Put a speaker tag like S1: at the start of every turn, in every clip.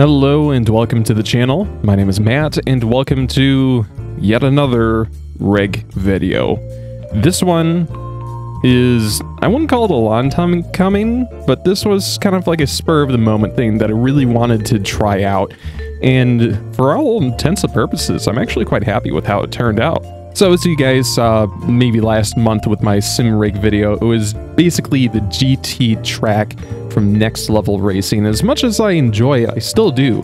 S1: Hello and welcome to the channel. My name is Matt and welcome to yet another rig video. This one is, I wouldn't call it a long time coming, but this was kind of like a spur of the moment thing that I really wanted to try out. And for all intents and purposes, I'm actually quite happy with how it turned out. So as you guys saw maybe last month with my sim rig video, it was basically the GT track from Next Level Racing. As much as I enjoy it, I still do.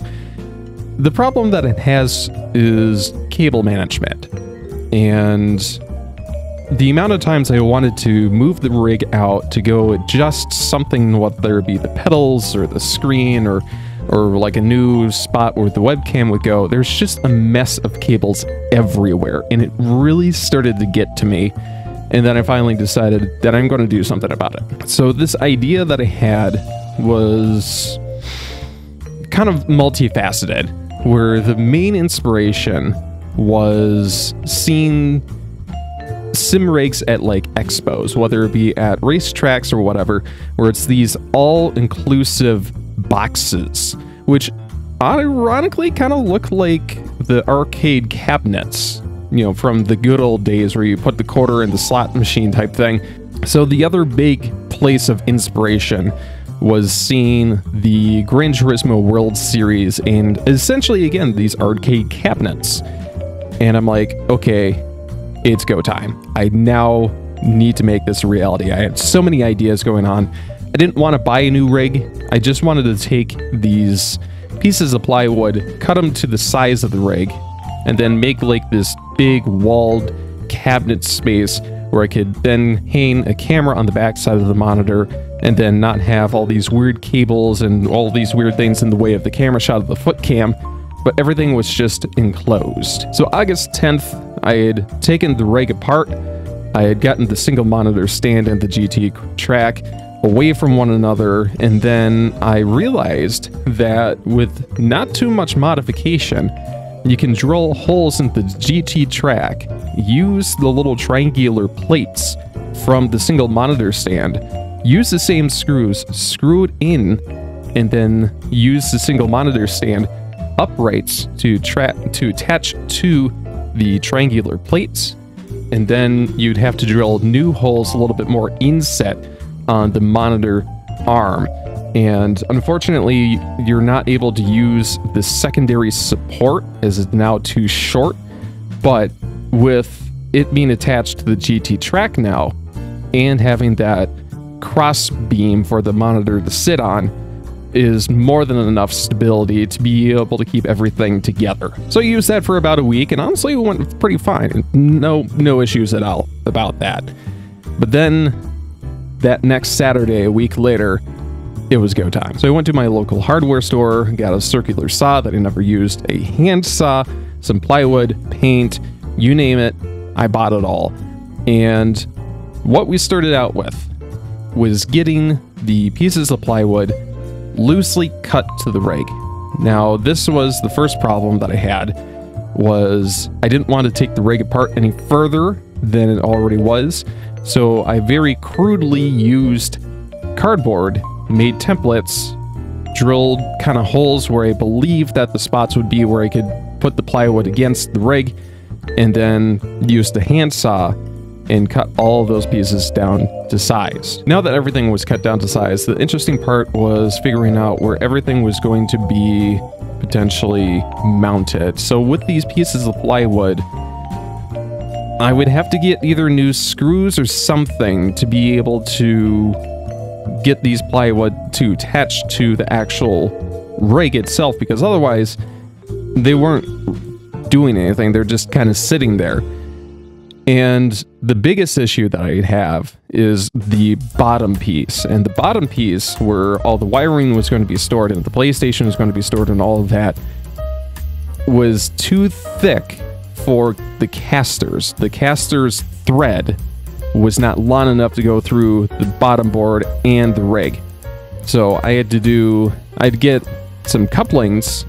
S1: The problem that it has is cable management. And the amount of times I wanted to move the rig out to go adjust something, whether it be the pedals or the screen or or like a new spot where the webcam would go, there's just a mess of cables everywhere. And it really started to get to me. And then I finally decided that I'm going to do something about it. So, this idea that I had was kind of multifaceted, where the main inspiration was seeing sim rigs at like expos, whether it be at racetracks or whatever, where it's these all inclusive boxes, which ironically kind of look like the arcade cabinets, you know, from the good old days where you put the quarter in the slot machine type thing. So the other big place of inspiration was seeing the Gran Turismo World Series and essentially, again, these arcade cabinets. And I'm like, okay, it's go time. I now need to make this a reality. I had so many ideas going on. I didn't want to buy a new rig. I just wanted to take these pieces of plywood, cut them to the size of the rig, and then make like this big walled cabinet space where I could then hang a camera on the back side of the monitor and then not have all these weird cables and all these weird things in the way of the camera shot of the foot cam, but everything was just enclosed. So August 10th, I had taken the rig apart, I had gotten the single monitor stand and the GT track, away from one another, and then I realized that with not too much modification, you can drill holes in the GT track, use the little triangular plates from the single monitor stand, use the same screws, screw it in, and then use the single monitor stand uprights to to attach to the triangular plates, and then you'd have to drill new holes a little bit more inset on the monitor arm. And unfortunately, you're not able to use the secondary support as it's now too short. But with it being attached to the GT track now and having that cross beam for the monitor to sit on is more than enough stability to be able to keep everything together. So I used that for about a week and honestly it went pretty fine. No no issues at all about that. But then that next Saturday, a week later, it was go time. So I went to my local hardware store, got a circular saw that I never used, a hand saw, some plywood, paint, you name it, I bought it all. And what we started out with was getting the pieces of plywood loosely cut to the rig. Now, this was the first problem that I had was I didn't want to take the rig apart any further than it already was. So I very crudely used cardboard, made templates, drilled kind of holes where I believed that the spots would be where I could put the plywood against the rig, and then used a handsaw and cut all of those pieces down to size. Now that everything was cut down to size, the interesting part was figuring out where everything was going to be potentially mounted. So with these pieces of plywood, I would have to get either new screws or something to be able to get these plywood to attach to the actual rig itself because otherwise they weren't doing anything. They're just kind of sitting there. And the biggest issue that I have is the bottom piece. And the bottom piece, where all the wiring was going to be stored and the PlayStation was going to be stored and all of that, was too thick for the casters. The casters thread was not long enough to go through the bottom board and the rig. So I had to do, I'd get some couplings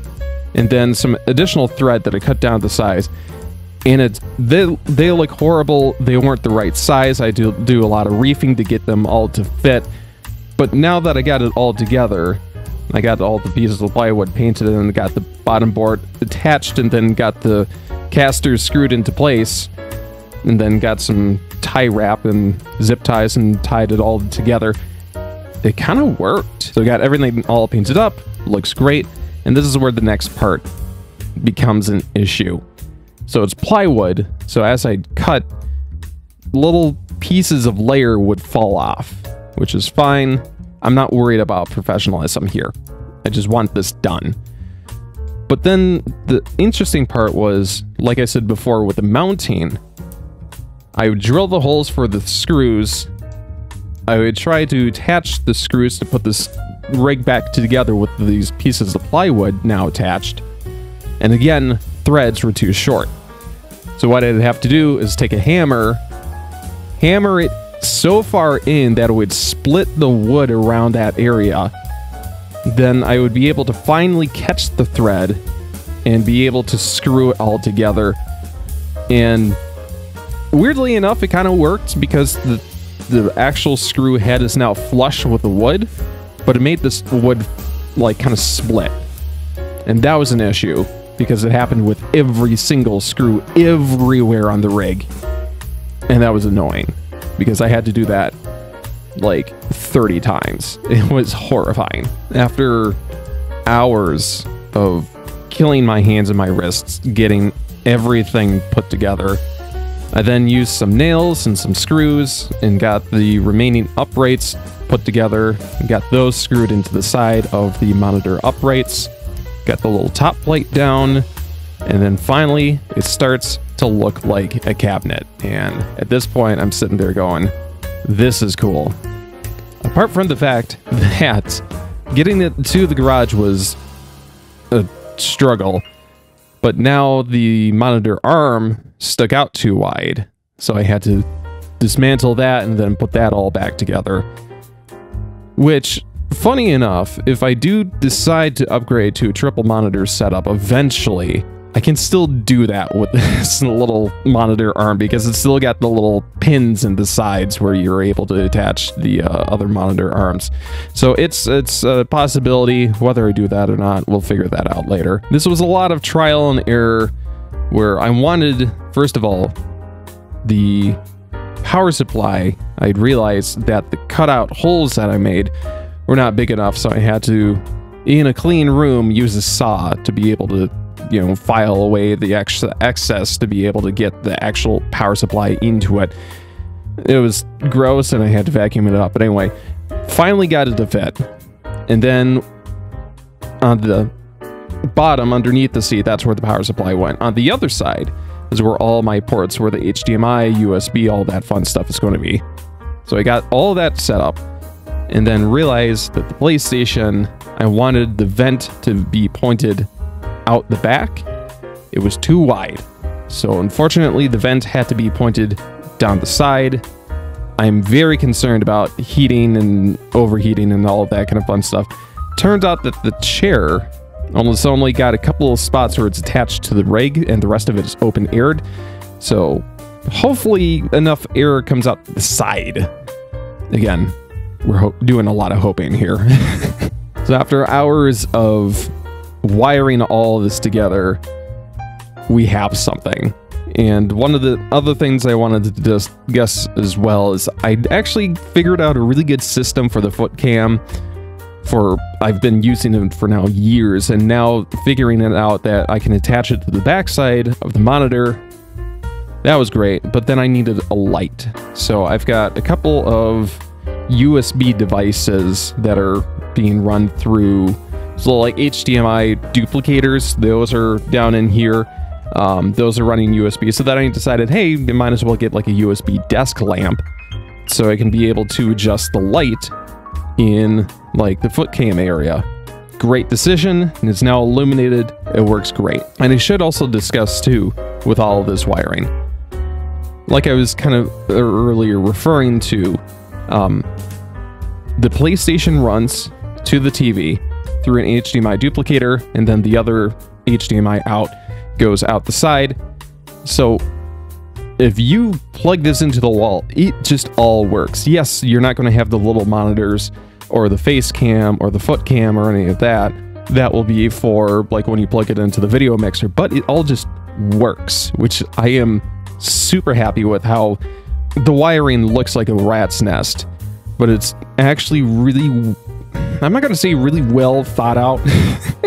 S1: and then some additional thread that I cut down to size. And it's they they look horrible. They weren't the right size. I do do a lot of reefing to get them all to fit. But now that I got it all together, I got all the pieces of plywood painted and got the bottom board attached and then got the casters screwed into place and then got some tie wrap and zip ties and tied it all together. It kind of worked. So I got everything all painted up, looks great, and this is where the next part becomes an issue. So it's plywood, so as I cut, little pieces of layer would fall off, which is fine. I'm not worried about professionalism here. I just want this done. But then the interesting part was, like I said before, with the mounting, I would drill the holes for the screws. I would try to attach the screws to put this rig back together with these pieces of plywood now attached. And again, threads were too short. So what I'd have to do is take a hammer, hammer it so far in that it would split the wood around that area. Then I would be able to finally catch the thread and be able to screw it all together. And weirdly enough, it kind of worked because the the actual screw head is now flush with the wood, but it made this wood like kind of split. And that was an issue because it happened with every single screw everywhere on the rig. And that was annoying because I had to do that like 30 times. It was horrifying. After hours of killing my hands and my wrists getting everything put together, I then used some nails and some screws and got the remaining uprights put together, got those screwed into the side of the monitor uprights, got the little top plate down, and then finally it starts to look like a cabinet. And at this point, I'm sitting there going, this is cool. Apart from the fact that getting it to the garage was a struggle, but now the monitor arm stuck out too wide. So I had to dismantle that and then put that all back together. Which, funny enough, if I do decide to upgrade to a triple monitor setup eventually, I can still do that with this little monitor arm because it's still got the little pins in the sides where you're able to attach the uh, other monitor arms. So it's it's a possibility. Whether I do that or not, we'll figure that out later. This was a lot of trial and error where I wanted, first of all, the power supply. I'd realized that the cutout holes that I made were not big enough, so I had to, in a clean room, use a saw to be able to you know, file away the ex excess to be able to get the actual power supply into it. It was gross and I had to vacuum it up. But anyway, finally got it to fit. And then on the bottom underneath the seat, that's where the power supply went. On the other side is where all my ports, where the HDMI, USB, all that fun stuff is going to be. So I got all that set up and then realized that the PlayStation, I wanted the vent to be pointed out the back, it was too wide. So unfortunately, the vent had to be pointed down the side. I'm very concerned about heating and overheating and all of that kind of fun stuff. Turns out that the chair almost only got a couple of spots where it's attached to the rig and the rest of it is open aired. So hopefully enough air comes out the side. Again, we're doing a lot of hoping here. so after hours of wiring all this together, we have something. And one of the other things I wanted to discuss as well is I actually figured out a really good system for the foot cam for I've been using it for now years and now figuring it out that I can attach it to the backside of the monitor. That was great, but then I needed a light. So I've got a couple of USB devices that are being run through so like HDMI duplicators, those are down in here. Um, those are running USB. So then I decided, hey, I might as well get like a USB desk lamp so I can be able to adjust the light in like the foot cam area. Great decision, and it's now illuminated. It works great. And I should also discuss too with all of this wiring. Like I was kind of earlier referring to, um, the PlayStation runs to the TV through an HDMI duplicator, and then the other HDMI out goes out the side. So if you plug this into the wall, it just all works. Yes, you're not going to have the little monitors or the face cam or the foot cam or any of that. That will be for like when you plug it into the video mixer, but it all just works, which I am super happy with how the wiring looks like a rat's nest, but it's actually really I'm not going to say really well thought out.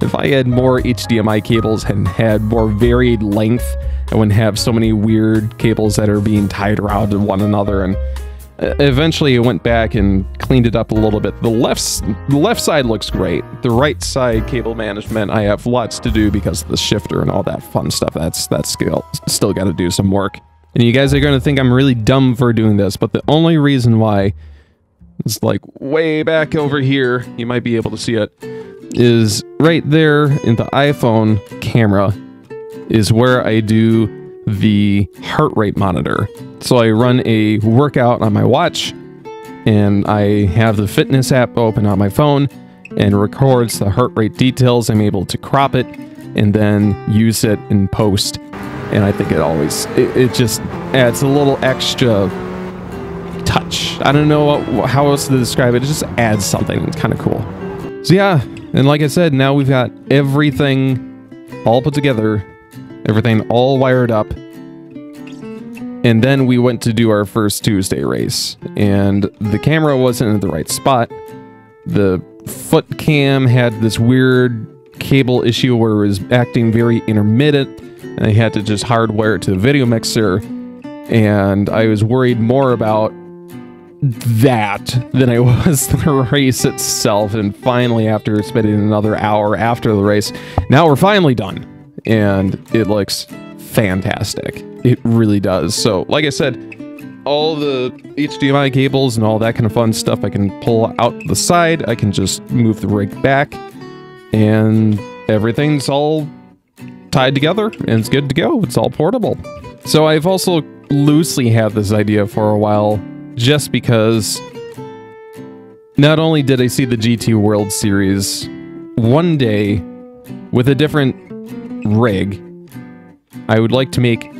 S1: if I had more HDMI cables and had more varied length, I wouldn't have so many weird cables that are being tied around to one another. And uh, eventually, I went back and cleaned it up a little bit. The left, the left side looks great. The right side cable management, I have lots to do because of the shifter and all that fun stuff. That's that's still still got to do some work. And you guys are going to think I'm really dumb for doing this, but the only reason why it's like way back over here, you might be able to see it, is right there in the iPhone camera is where I do the heart rate monitor. So I run a workout on my watch and I have the fitness app open on my phone and records the heart rate details. I'm able to crop it and then use it in post. And I think it always, it, it just adds a little extra touch. I don't know how else to describe it. It just adds something. It's kind of cool. So yeah, and like I said, now we've got everything all put together, everything all wired up. And then we went to do our first Tuesday race, and the camera wasn't in the right spot. The foot cam had this weird cable issue where it was acting very intermittent, and I had to just hardwire it to the video mixer. And I was worried more about that than I was the race itself. And finally, after spending another hour after the race, now we're finally done. And it looks fantastic. It really does. So, like I said, all the HDMI cables and all that kind of fun stuff I can pull out the side. I can just move the rig back, and everything's all tied together and it's good to go. It's all portable. So, I've also loosely had this idea for a while just because not only did I see the GT World Series one day with a different rig, I would like to make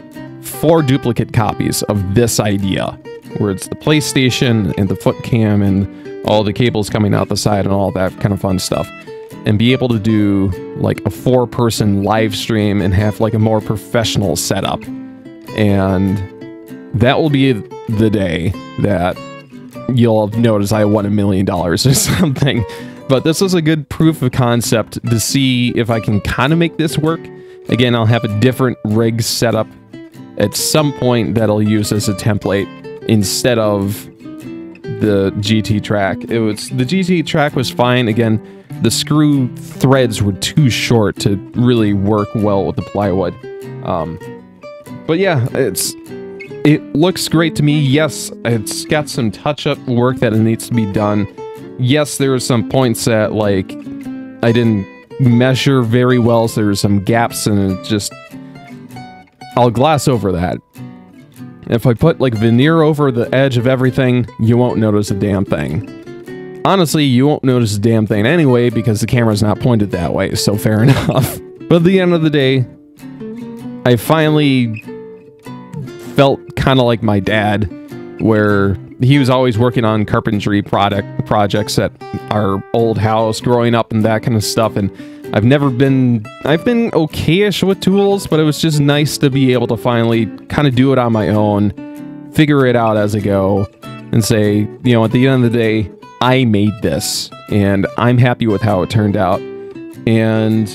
S1: four duplicate copies of this idea, where it's the PlayStation and the foot cam and all the cables coming out the side and all that kind of fun stuff, and be able to do like a four person live stream and have like a more professional setup. And that will be the day that you'll notice I won a million dollars or something. But this is a good proof of concept to see if I can kind of make this work. Again, I'll have a different rig setup at some point that I'll use as a template instead of the GT track. It was the GT track was fine. Again, the screw threads were too short to really work well with the plywood. Um, but yeah, it's it looks great to me. Yes, it's got some touch-up work that needs to be done. Yes, there are some points that like I didn't measure very well, so there are some gaps and it just I'll glass over that. If I put like veneer over the edge of everything, you won't notice a damn thing. Honestly, you won't notice a damn thing anyway because the camera's not pointed that way, so fair enough. but at the end of the day, I finally felt kind of like my dad, where he was always working on carpentry product projects at our old house growing up and that kind of stuff. And I've never been, I've been okayish with tools, but it was just nice to be able to finally kind of do it on my own, figure it out as I go, and say, you know, at the end of the day, I made this and I'm happy with how it turned out. And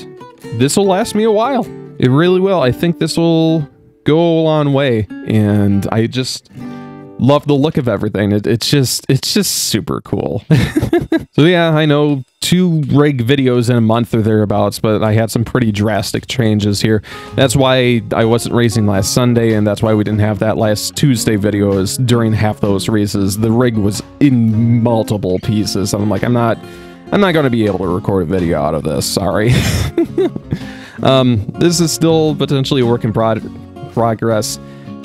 S1: this will last me a while. It really will. I think this will go a long way. And I just love the look of everything. It, it's just it's just super cool. so yeah, I know two rig videos in a month or thereabouts, but I had some pretty drastic changes here. That's why I wasn't racing last Sunday, and that's why we didn't have that last Tuesday video. Is during half those races, the rig was in multiple pieces, and I'm like, I'm not. I'm not going to be able to record a video out of this. Sorry. um, this is still potentially a work in progress.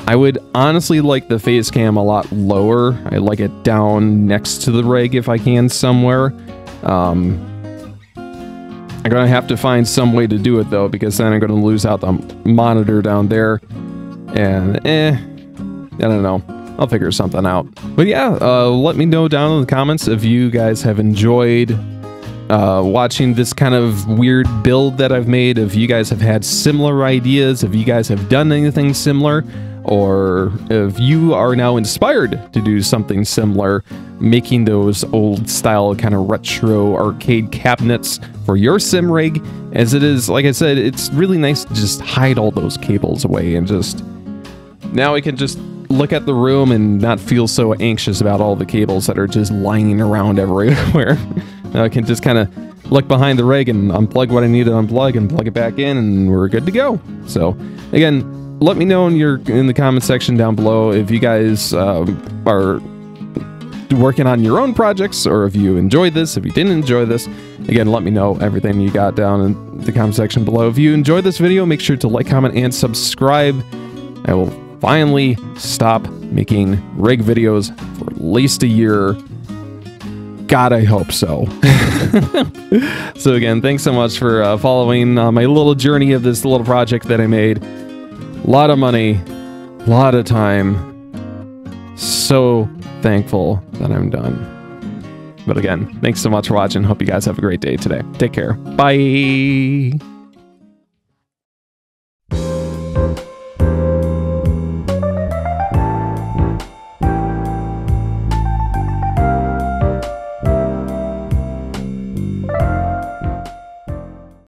S1: I would honestly like the face cam a lot lower. I like it down next to the rig if I can somewhere. Um, I'm gonna have to find some way to do it though, because then I'm gonna lose out the monitor down there. And eh, I don't know. I'll figure something out. But yeah, uh, let me know down in the comments if you guys have enjoyed uh, watching this kind of weird build that I've made. If you guys have had similar ideas, if you guys have done anything similar, or if you are now inspired to do something similar, making those old style kind of retro arcade cabinets for your sim rig, as it is, like I said, it's really nice to just hide all those cables away and just now we can just look at the room and not feel so anxious about all the cables that are just lying around everywhere. I can just kind of look behind the rig and unplug what I need to unplug and plug it back in and we're good to go. So again, let me know in your in the comment section down below if you guys um, are working on your own projects or if you enjoyed this, if you didn't enjoy this. Again, let me know everything you got down in the comment section below. If you enjoyed this video, make sure to like, comment, and subscribe. I will finally stop making rig videos for at least a year. God, I hope so. so again, thanks so much for uh, following uh, my little journey of this little project that I made. A lot of money, a lot of time. So thankful that I'm done. But again, thanks so much for watching. Hope you guys have a great day today. Take care. Bye.